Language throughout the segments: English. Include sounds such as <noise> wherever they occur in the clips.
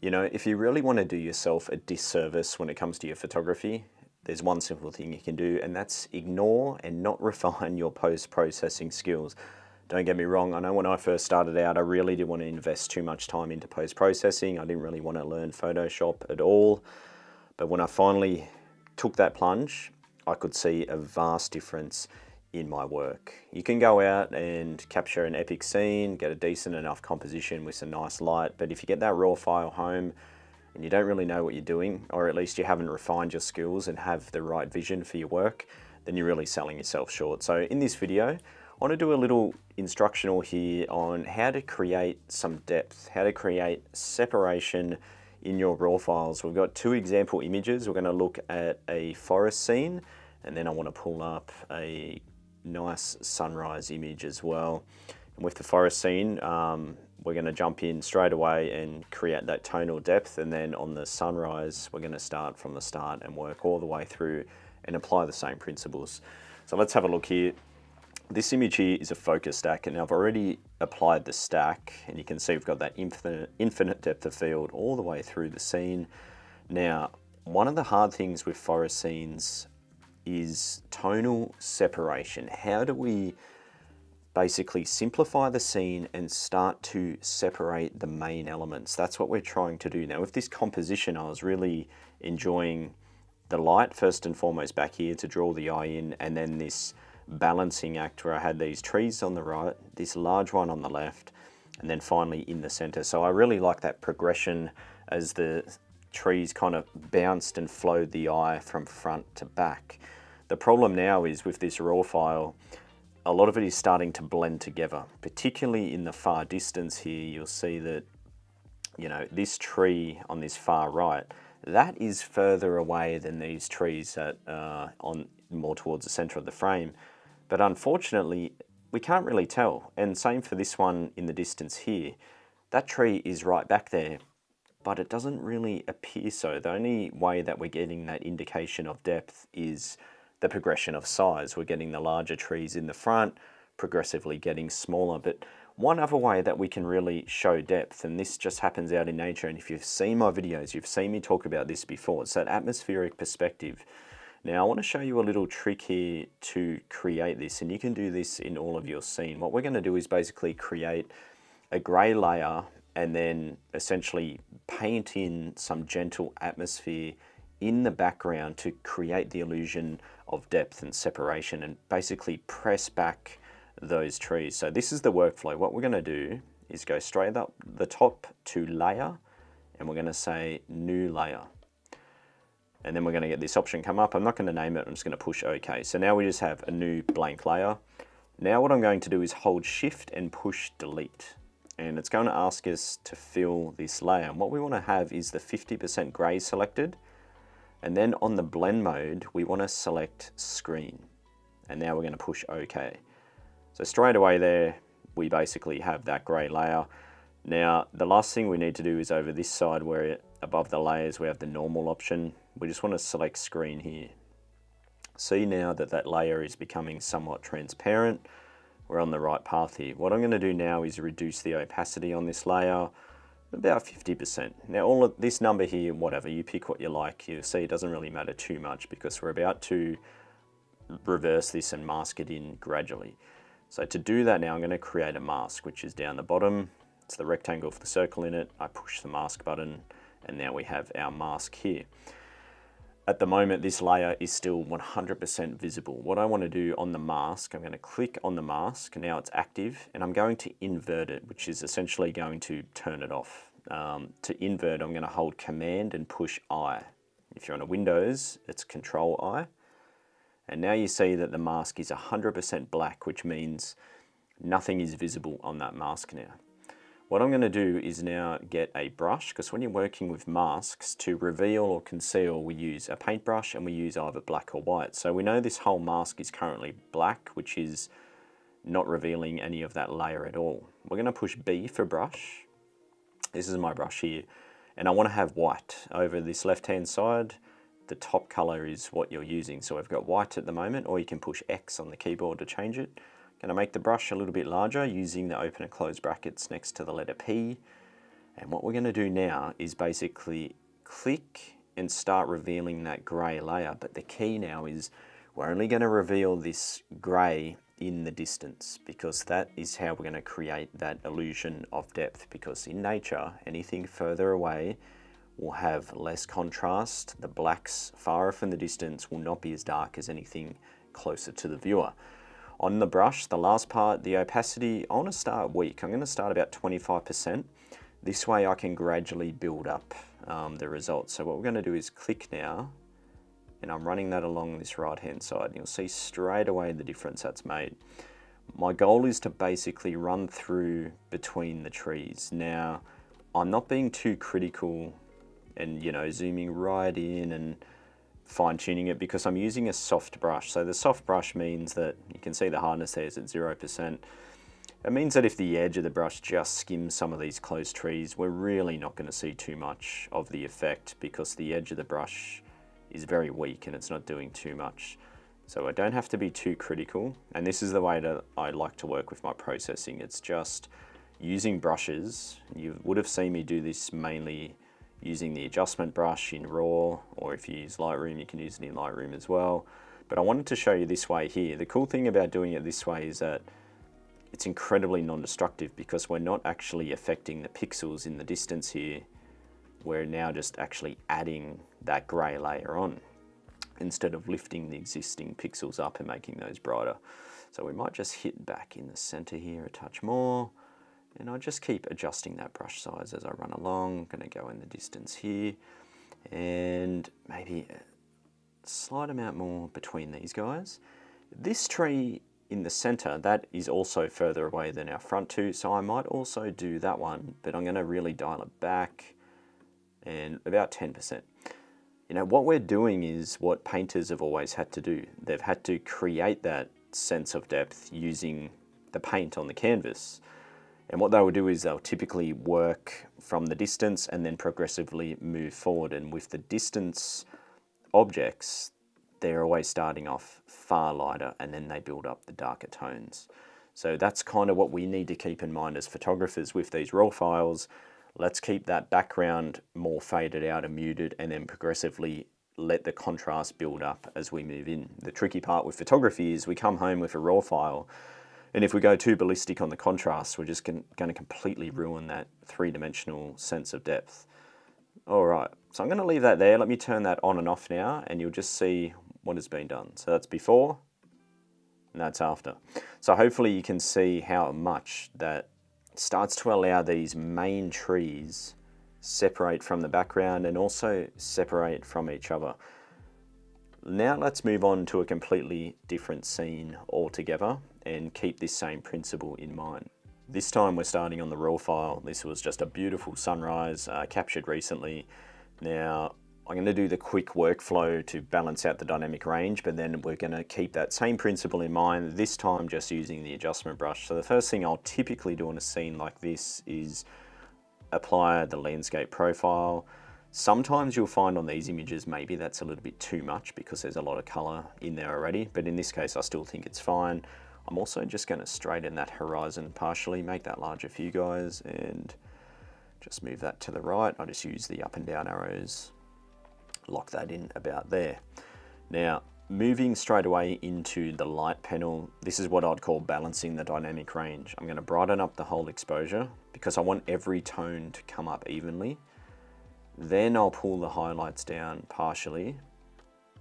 You know, if you really want to do yourself a disservice when it comes to your photography, there's one simple thing you can do, and that's ignore and not <laughs> refine your post-processing skills. Don't get me wrong, I know when I first started out, I really didn't want to invest too much time into post-processing. I didn't really want to learn Photoshop at all. But when I finally took that plunge, I could see a vast difference in my work. You can go out and capture an epic scene, get a decent enough composition with some nice light, but if you get that raw file home and you don't really know what you're doing, or at least you haven't refined your skills and have the right vision for your work, then you're really selling yourself short. So in this video, I want to do a little instructional here on how to create some depth, how to create separation in your raw files. We've got two example images. We're going to look at a forest scene and then I want to pull up a nice sunrise image as well. And with the forest scene, um, we're going to jump in straight away and create that tonal depth. And then on the sunrise, we're going to start from the start and work all the way through and apply the same principles. So let's have a look here. This image here is a focus stack and I've already applied the stack and you can see we've got that infinite, infinite depth of field all the way through the scene. Now, one of the hard things with forest scenes is tonal separation. How do we basically simplify the scene and start to separate the main elements? That's what we're trying to do. Now with this composition, I was really enjoying the light first and foremost back here to draw the eye in and then this balancing act where I had these trees on the right, this large one on the left, and then finally in the center. So I really like that progression as the trees kind of bounced and flowed the eye from front to back. The problem now is with this raw file, a lot of it is starting to blend together, particularly in the far distance here, you'll see that, you know, this tree on this far right, that is further away than these trees that are on more towards the center of the frame. But unfortunately, we can't really tell. And same for this one in the distance here. That tree is right back there, but it doesn't really appear so. The only way that we're getting that indication of depth is the progression of size. We're getting the larger trees in the front, progressively getting smaller. But one other way that we can really show depth, and this just happens out in nature, and if you've seen my videos, you've seen me talk about this before, it's that atmospheric perspective. Now I want to show you a little trick here to create this, and you can do this in all of your scene. What we're going to do is basically create a grey layer and then essentially paint in some gentle atmosphere in the background to create the illusion of depth and separation and basically press back those trees. So this is the workflow. What we're going to do is go straight up the top to layer and we're going to say new layer. And then we're going to get this option come up. I'm not going to name it. I'm just going to push OK. So now we just have a new blank layer. Now what I'm going to do is hold shift and push delete. And it's going to ask us to fill this layer. And what we want to have is the 50% gray selected and then on the blend mode, we want to select screen. And now we're going to push OK. So straight away there, we basically have that gray layer. Now, the last thing we need to do is over this side where above the layers we have the normal option. We just want to select screen here. See now that that layer is becoming somewhat transparent. We're on the right path here. What I'm going to do now is reduce the opacity on this layer about 50%. Now all of this number here, whatever, you pick what you like. You see it doesn't really matter too much because we're about to reverse this and mask it in gradually. So to do that now, I'm going to create a mask, which is down the bottom. It's the rectangle with the circle in it. I push the mask button and now we have our mask here. At the moment, this layer is still 100% visible. What I want to do on the mask, I'm going to click on the mask, now it's active, and I'm going to invert it, which is essentially going to turn it off. Um, to invert, I'm going to hold Command and push I. If you're on a Windows, it's Control I. And now you see that the mask is 100% black, which means nothing is visible on that mask now. What I'm going to do is now get a brush, because when you're working with masks, to reveal or conceal, we use a paintbrush and we use either black or white. So we know this whole mask is currently black, which is not revealing any of that layer at all. We're going to push B for brush. This is my brush here. And I want to have white over this left-hand side. The top color is what you're using. So I've got white at the moment, or you can push X on the keyboard to change it. Going to make the brush a little bit larger using the open and close brackets next to the letter P. And what we're going to do now is basically click and start revealing that grey layer. But the key now is we're only going to reveal this grey in the distance because that is how we're going to create that illusion of depth because in nature anything further away will have less contrast the blacks far off in the distance will not be as dark as anything closer to the viewer on the brush the last part the opacity I want to start weak I'm going to start about 25% this way I can gradually build up um, the results so what we're going to do is click now and I'm running that along this right hand side. You'll see straight away the difference that's made. My goal is to basically run through between the trees. Now, I'm not being too critical and you know zooming right in and fine tuning it because I'm using a soft brush. So the soft brush means that you can see the hardness there is at 0%. It means that if the edge of the brush just skims some of these close trees, we're really not going to see too much of the effect because the edge of the brush is very weak and it's not doing too much. So I don't have to be too critical. And this is the way that I like to work with my processing. It's just using brushes. You would have seen me do this mainly using the adjustment brush in RAW, or if you use Lightroom, you can use it in Lightroom as well. But I wanted to show you this way here. The cool thing about doing it this way is that it's incredibly non-destructive because we're not actually affecting the pixels in the distance here we're now just actually adding that grey layer on instead of lifting the existing pixels up and making those brighter. So we might just hit back in the center here a touch more and I'll just keep adjusting that brush size as I run along. I'm gonna go in the distance here and maybe a slight amount more between these guys. This tree in the center, that is also further away than our front two, so I might also do that one, but I'm gonna really dial it back and about 10%. You know, what we're doing is what painters have always had to do. They've had to create that sense of depth using the paint on the canvas. And what they will do is they'll typically work from the distance and then progressively move forward. And with the distance objects, they're always starting off far lighter and then they build up the darker tones. So that's kind of what we need to keep in mind as photographers with these raw files. Let's keep that background more faded out and muted and then progressively let the contrast build up as we move in. The tricky part with photography is we come home with a raw file and if we go too ballistic on the contrast, we're just going to completely ruin that three-dimensional sense of depth. All right, so I'm going to leave that there. Let me turn that on and off now, and you'll just see what has been done. So that's before, and that's after. So hopefully you can see how much that starts to allow these main trees separate from the background and also separate from each other. Now let's move on to a completely different scene altogether and keep this same principle in mind. This time we're starting on the raw file. This was just a beautiful sunrise uh, captured recently. Now I'm going to do the quick workflow to balance out the dynamic range, but then we're going to keep that same principle in mind, this time just using the adjustment brush. So the first thing I'll typically do in a scene like this is apply the landscape profile. Sometimes you'll find on these images maybe that's a little bit too much because there's a lot of color in there already, but in this case I still think it's fine. I'm also just going to straighten that horizon partially, make that larger for you guys, and just move that to the right. I just use the up and down arrows lock that in about there. Now, moving straight away into the light panel, this is what I'd call balancing the dynamic range. I'm going to brighten up the whole exposure because I want every tone to come up evenly. Then I'll pull the highlights down partially.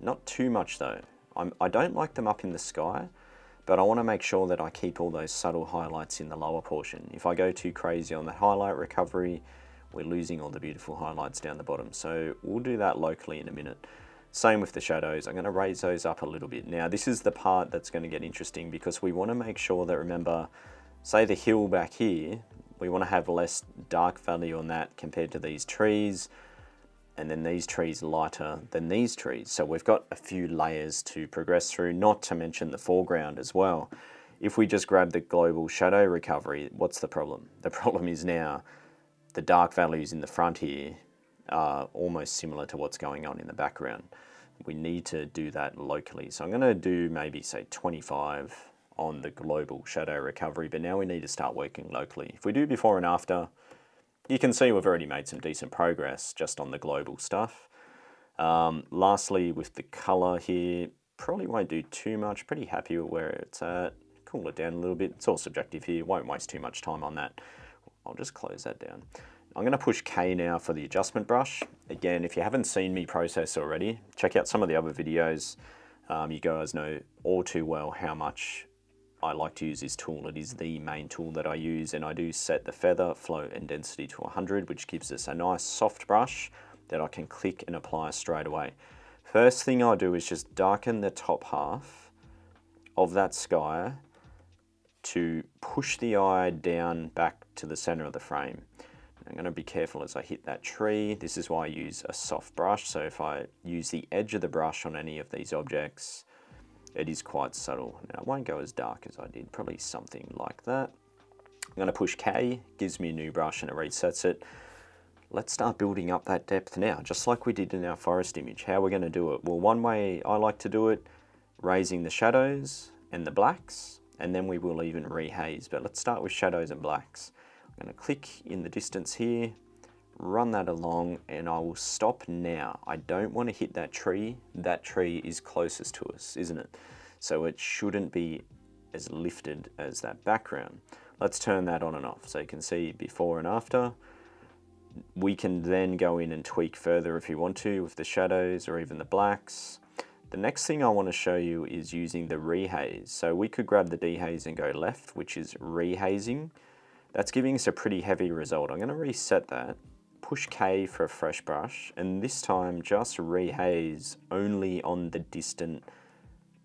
Not too much though. I'm, I don't like them up in the sky, but I want to make sure that I keep all those subtle highlights in the lower portion. If I go too crazy on the highlight recovery, we're losing all the beautiful highlights down the bottom. So we'll do that locally in a minute. Same with the shadows. I'm going to raise those up a little bit. Now this is the part that's going to get interesting because we want to make sure that remember, say the hill back here, we want to have less dark value on that compared to these trees and then these trees lighter than these trees. So we've got a few layers to progress through, not to mention the foreground as well. If we just grab the global shadow recovery, what's the problem? The <laughs> problem is now the dark values in the front here are almost similar to what's going on in the background. We need to do that locally. So I'm going to do maybe say 25 on the global shadow recovery, but now we need to start working locally. If we do before and after, you can see we've already made some decent progress just on the global stuff. Um, lastly, with the color here, probably won't do too much. Pretty happy with where it's at. Cool it down a little bit. It's all subjective here. Won't waste too much time on that. I'll just close that down. I'm going to push K now for the adjustment brush. Again, if you haven't seen me process already, check out some of the other videos. Um, you guys know all too well how much I like to use this tool. It is the main tool that I use and I do set the feather, flow and density to 100 which gives us a nice soft brush that I can click and apply straight away. First thing I do is just darken the top half of that sky to push the eye down back to the center of the frame. I'm going to be careful as I hit that tree. This is why I use a soft brush. So if I use the edge of the brush on any of these objects, it is quite subtle. Now I won't go as dark as I did, probably something like that. I'm going to push K, gives me a new brush and it resets it. Let's start building up that depth now, just like we did in our forest image. How we're going to do it? Well, one way I like to do it, raising the shadows and the blacks, and then we will even rehaze. But let's start with shadows and blacks. I'm going to click in the distance here, run that along, and I will stop now. I don't want to hit that tree. That tree is closest to us, isn't it? So it shouldn't be as lifted as that background. Let's turn that on and off so you can see before and after we can then go in and tweak further if you want to with the shadows or even the blacks. The next thing I want to show you is using the rehaze. So we could grab the dehaze and go left, which is rehazing. That's giving us a pretty heavy result. I'm going to reset that, push K for a fresh brush, and this time just rehaze only on the distant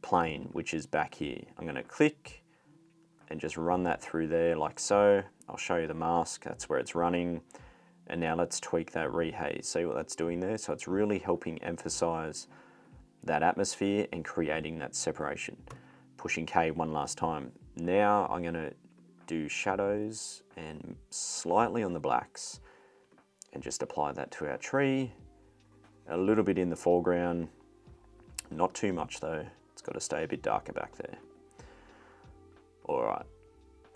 plane, which is back here. I'm going to click and just run that through there like so. I'll show you the mask, that's where it's running. And now let's tweak that rehaze. See what that's doing there? So it's really helping emphasize that atmosphere and creating that separation. Pushing K one last time. Now I'm gonna do shadows and slightly on the blacks and just apply that to our tree. A little bit in the foreground, not too much though. It's got to stay a bit darker back there. All right,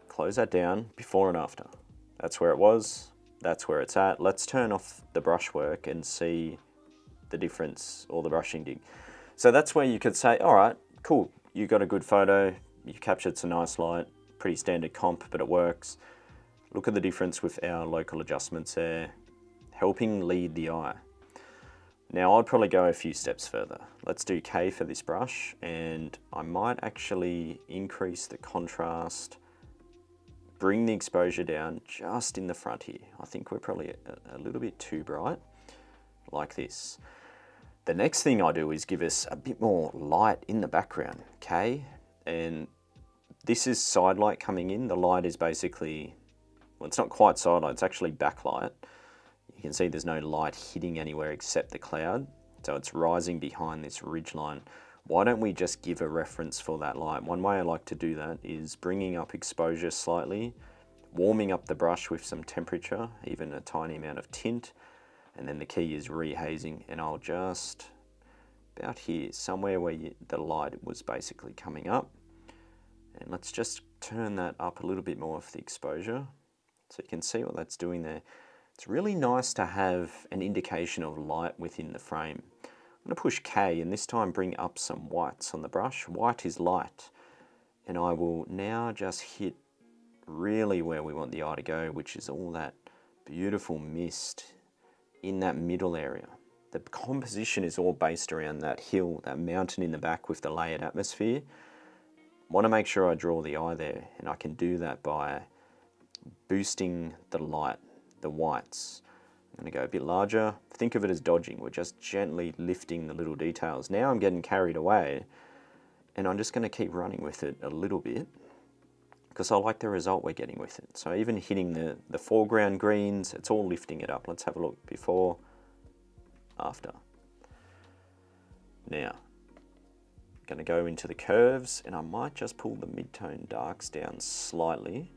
close that down before and after. That's where it was that's where it's at. Let's turn off the brushwork and see the difference or the brushing dig. So that's where you could say, all right, cool, you got a good photo, you captured some nice light, pretty standard comp, but it works. Look at the difference with our local adjustments there, helping lead the eye. Now I'd probably go a few steps further. Let's do K for this brush and I might actually increase the contrast bring the exposure down just in the front here. I think we're probably a, a little bit too bright, like this. The next thing I do is give us a bit more light in the background, okay? And this is side light coming in. The light is basically, well, it's not quite side light, it's actually backlight. You can see there's no light hitting anywhere except the cloud. So it's rising behind this ridge line why don't we just give a reference for that light? One way I like to do that is bringing up exposure slightly, warming up the brush with some temperature, even a tiny amount of tint, and then the key is rehazing, and I'll just, about here, somewhere where you, the light was basically coming up, and let's just turn that up a little bit more for the exposure, so you can see what that's doing there. It's really nice to have an indication of light within the frame. I'm going to push K and this time bring up some whites on the brush. White is light. And I will now just hit really where we want the eye to go, which is all that beautiful mist in that middle area. The composition is all based around that hill, that mountain in the back with the layered atmosphere. I want to make sure I draw the eye there, and I can do that by boosting the light, the whites. I'm going to go a bit larger. Think of it as dodging. We're just gently lifting the little details. Now I'm getting carried away and I'm just going to keep running with it a little bit because I like the result we're getting with it. So even hitting the, the foreground greens, it's all lifting it up. Let's have a look before, after. Now, I'm going to go into the curves and I might just pull the mid-tone darks down slightly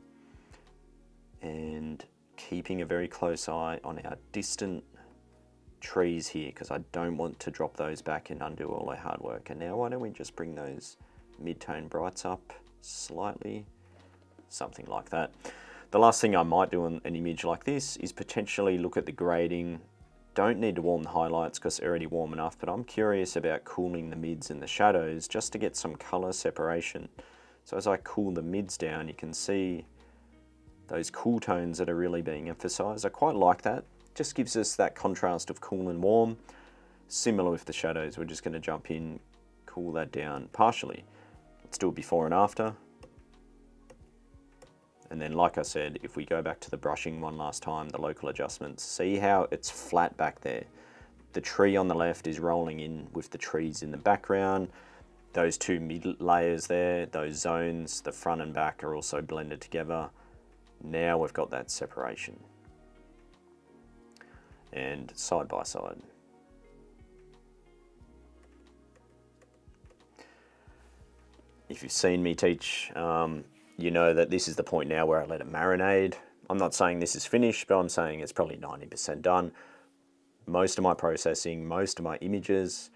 and keeping a very close eye on our distant trees here because I don't want to drop those back and undo all our hard work. And now why don't we just bring those mid-tone brights up slightly, something like that. The last thing I might do on an image like this is potentially look at the grading. Don't need to warm the highlights because they're already warm enough, but I'm curious about cooling the mids and the shadows just to get some color separation. So as I cool the mids down, you can see those cool tones that are really being emphasized. I quite like that. Just gives us that contrast of cool and warm. Similar with the shadows, we're just going to jump in, cool that down partially. Let's do it before and after. And then like I said, if we go back to the brushing one last time, the local adjustments, see how it's flat back there. The tree on the left is rolling in with the trees in the background. Those two mid layers there, those zones, the front and back are also blended together. Now we've got that separation. And side by side. If you've seen me teach, um, you know that this is the point now where I let it marinate. I'm not saying this is finished, but I'm saying it's probably 90% done. Most of my processing, most of my images,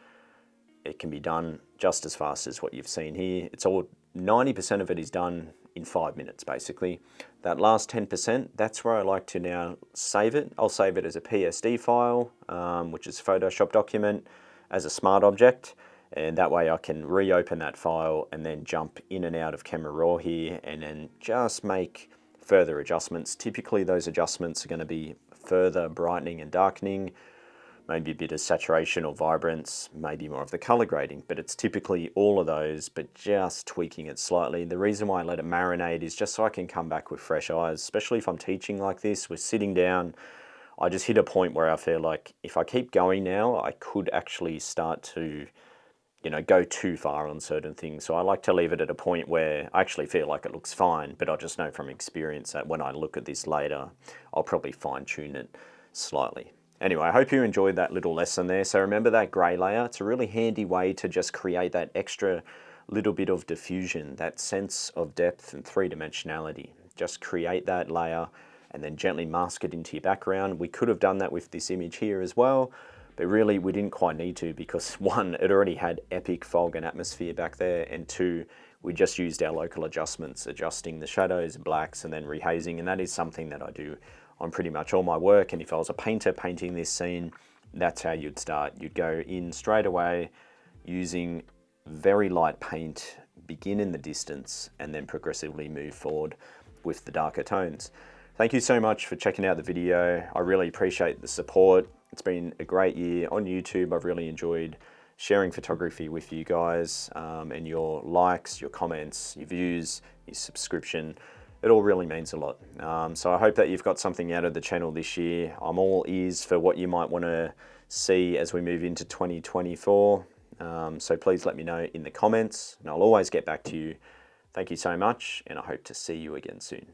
it can be done just as fast as what you've seen here. It's all 90% of it is done in five minutes basically. That last 10%, that's where I like to now save it. I'll save it as a PSD file, um, which is a Photoshop document, as a smart object. And that way I can reopen that file and then jump in and out of Camera Raw here and then just make further adjustments. Typically those adjustments are going to be further brightening and darkening, maybe a bit of saturation or vibrance, maybe more of the color grading, but it's typically all of those, but just tweaking it slightly. The reason why I let it marinate is just so I can come back with fresh eyes, especially if I'm teaching like this, we're sitting down, I just hit a point where I feel like if I keep going now, I could actually start to, you know, go too far on certain things. So I like to leave it at a point where I actually feel like it looks fine, but I just know from experience that when I look at this later, I'll probably fine tune it slightly. Anyway, I hope you enjoyed that little lesson there. So remember that gray layer, it's a really handy way to just create that extra little bit of diffusion, that sense of depth and three-dimensionality. Just create that layer and then gently mask it into your background. We could have done that with this image here as well, but really we didn't quite need to because <laughs> one, it already had epic fog and atmosphere back there, and two, we just used our local adjustments, adjusting the shadows, blacks, and then rehazing, and that is something that I do on pretty much all my work. And if I was a painter painting this scene, that's how you'd start. You'd go in straight away using very light paint, begin in the distance, and then progressively move forward with the darker tones. Thank you so much for checking out the video. I really appreciate the support. It's been a great year on YouTube. I've really enjoyed sharing photography with you guys um, and your likes, your comments, your views, your subscription it all really means a lot. Um, so I hope that you've got something out of the channel this year. I'm all ears for what you might want to see as we move into 2024. Um, so please let me know in the comments and I'll always get back to you. Thank you so much and I hope to see you again soon.